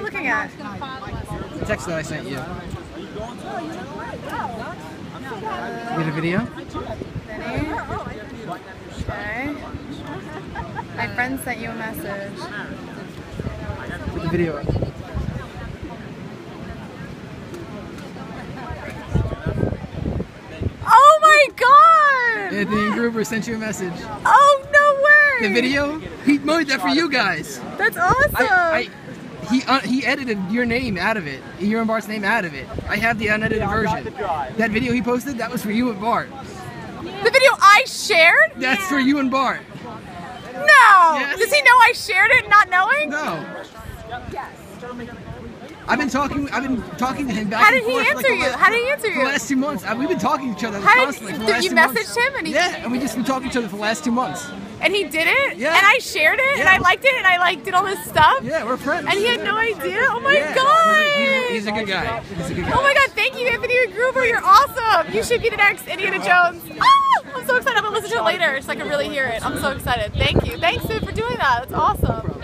I looking at? The text that I sent you. You had a video? Okay. My friend sent you a message. Put the video up. Oh my god! Anthony Ingruber sent you a message. Oh no way! The video? He made that for you guys. That's awesome! I, I he uh, he edited your name out of it, your and Bart's name out of it. I have the unedited version. That video he posted, that was for you and Bart. the video I shared? That's for you and Bart. No! Yes. Does he know I shared it not knowing? No. Yes. I've been talking. I've been talking to him back How and did he forth for like answer you? last- How did he answer you? For the you? last two months, I, we've been talking to each other How constantly. did, for the last you two message months. him and he Yeah, and we just been talking to each other for the last two months. And he did it? Yeah. And I shared it and I liked it and I like did all this stuff? Yeah, we're friends. And he had no idea? Oh my Yeah, god! He's a, he's a good guy. He's a good guy. Oh my god, thank you, Anthony Ingruber. You're awesome. You should be the next Indiana Jones. Ah, I'm so excited. I'm gonna listen to it later so I can really hear it. I'm so excited. Thank you. Thanks, dude, for doing that. That's awesome.